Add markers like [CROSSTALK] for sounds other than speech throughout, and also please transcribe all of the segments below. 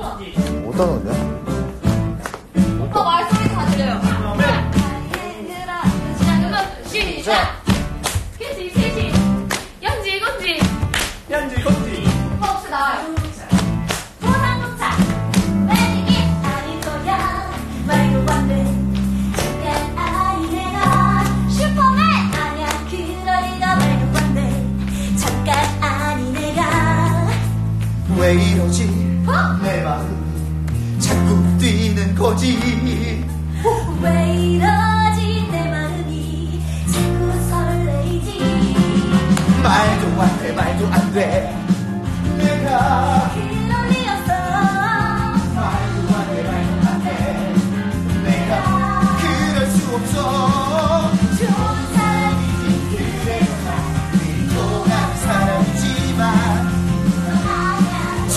어디다 넣냐?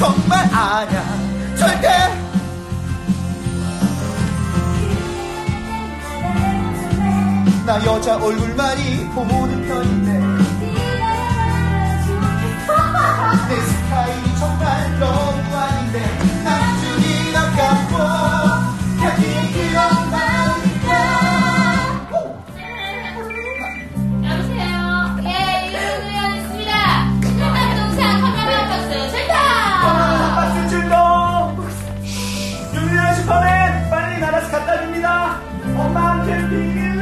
정말 아냐. 절대. 나 여자 얼굴만이 보는 편인데. 밸런스 갖다 줍니다. 엄마한테 비밀.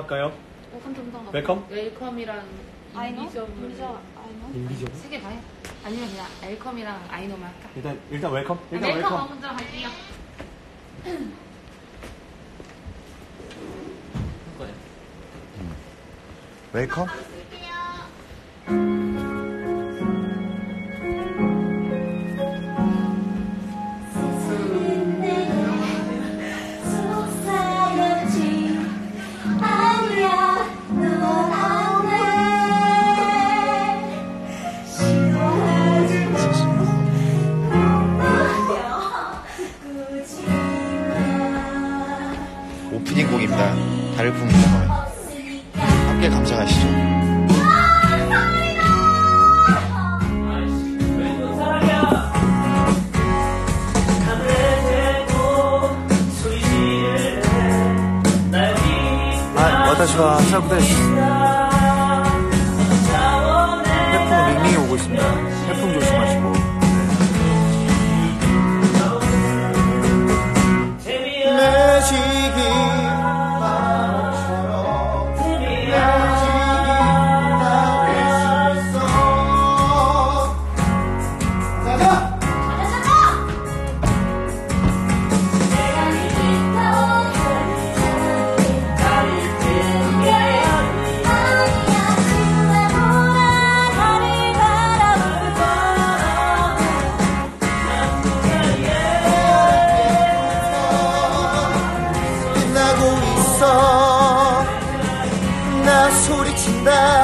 할까요? Welcome Welcome? Welcome이랑 I Know? Invisible 세개다 해? 아니면 그냥 Welcome이랑 I Know만 할까? 일단 일단 Welcome? 아, 일단 Welcome Welcome 먼저 할게요 음. Welcome? 발을 풉니다. 함께 감상하시죠. 아, 私はサブです。love.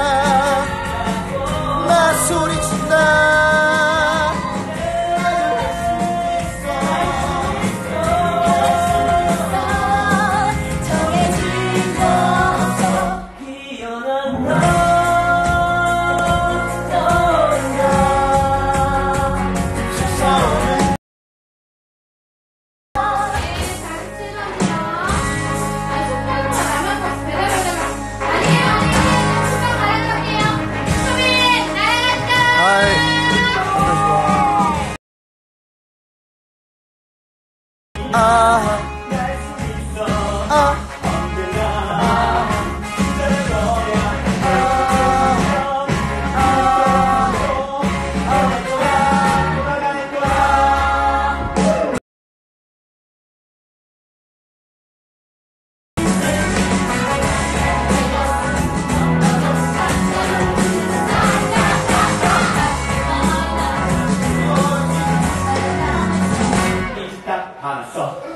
あそう。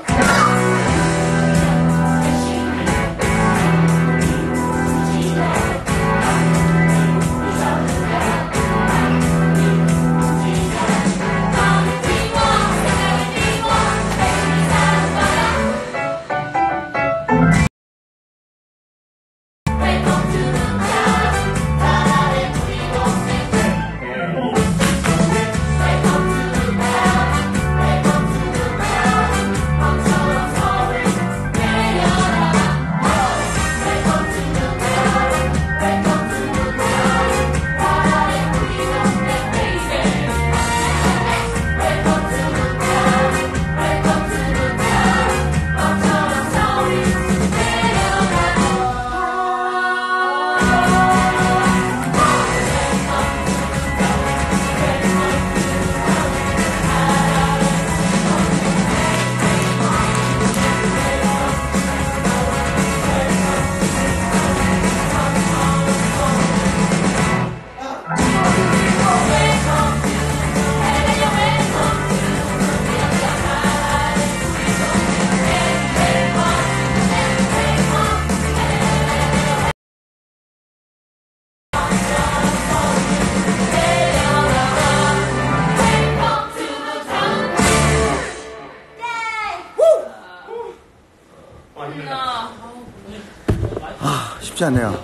아, 쉽지 않네요.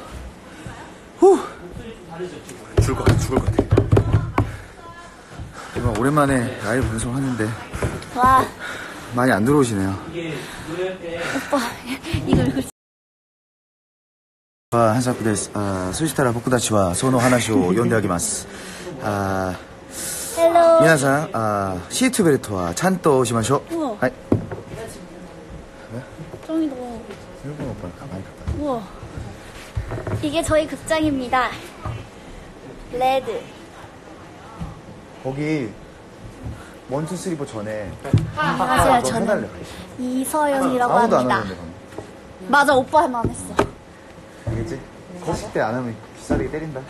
후! 죽을 것 같아, 죽을 것 같아. 정말 오랜만에 라이브 방송 하는데. 와. 많이 안 들어오시네요. 오빠, 이걸 그 한사쿠데스, 아, 스위스타라 복구다치와 소노 하나쇼 연대하기마스. 아, 皆さん、あシートベルトはちゃんとしましょう。はい。 오빠는 가만히 갔다. 우와. 이게 저희 극장입니다. 레드. 거기 원투 쓰리포 전에. 너 저는 해달래. 이서영이라고 아무도 안 합니다. 하는데 방금. 맞아, 오빠만 했어. 알겠지? 거식 때안 하면 비싸게 때린다.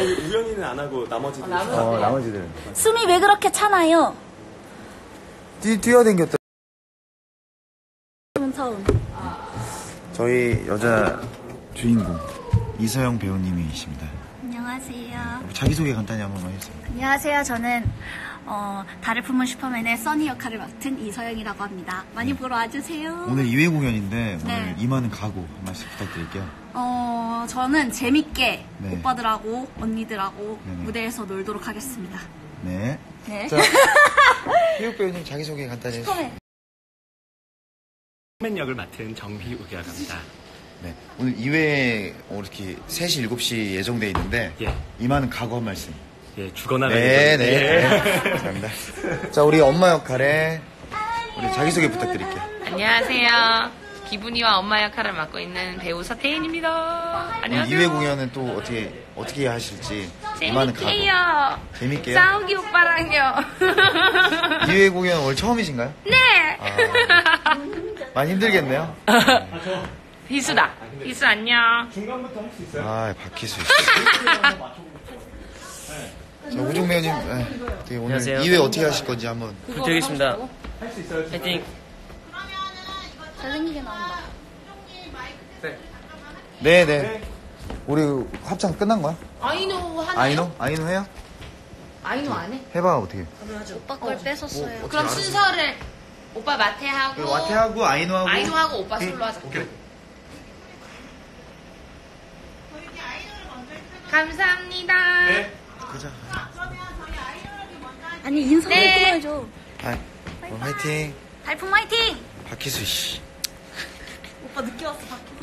우연히는 안 하고 나머지들. 어 나머지들은 숨이 왜 그렇게 차나요? 뛰, 뛰어댕겼다. 처음. 저희 여자 주인공 이서영 배우님이십니다. 안녕하세요. 자기소개 간단히 한 번만 해주세요. 안녕하세요. 저는 어, 달을 품은 슈퍼맨의 써니 역할을 맡은 이서영이라고 합니다. 많이 보러 와주세요. 오늘 2회 공연인데 네. 오늘 임하는 각오 한 말씀 부탁드릴게요. 어, 저는 재밌게 네. 오빠들하고 언니들하고 네네. 무대에서 놀도록 하겠습니다. 네. 네. 자, [LAUGHS] 희욱 배우님 자기소개 간단히 해주세요. 슈퍼맨. 맨 역을 맡은 정비욱이라고 합니다. 네. 오늘 2회 이렇게 3시, 7시 예정돼 있는데 예. 임하는 각오 한 말씀. 예, 죽어나가는 네. 네. 예. 감사합니다. 자, 우리 엄마 역할에 우리 자기소개 부탁드릴게요. 안녕하세요. 기분이와 엄마 역할을 맡고 있는 배우 서태인입니다. 오늘 안녕하세요. 2회 공연은 또 어떻게, 어떻게 하실지. 재밌게요. 재밌게요? 싸우기 오빠랑요. 2회 공연 오늘 처음이신가요? 네. 아, 많이 힘들겠네요. [LAUGHS] 희수다. 희수 안녕. 중간부터 할 수 있어요? 아, 박희수 씨. [LAUGHS] 자, 우중 배우님, 에, 어떻게 오늘 안녕하세요. 2회 어떻게 하실 건지 한번. 부탁드리겠습니다. 할 수 있어요. 파이팅! 잘생기게 나온다. 네, 네. 우리 합창 끝난 거야? 아이노 하나요? 아이노? 아이노 해요? 아이노 안 해? 해봐, 어떻게. 오빠 걸 뺏었어요. 그럼 순서를 오빠 마태하고 그 와태하고 아이노하고. 아이노하고 오빠 오케이. 솔로 하자. 오케이. 감사합니다. 네. 그자. 아니, 인사를 네. 끊어야죠. 아, 그럼 화이팅. 달품 화이팅! 박희수 씨. 오빠 늦게 왔어, 밖에.